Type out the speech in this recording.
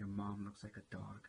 Your mom looks like a dog.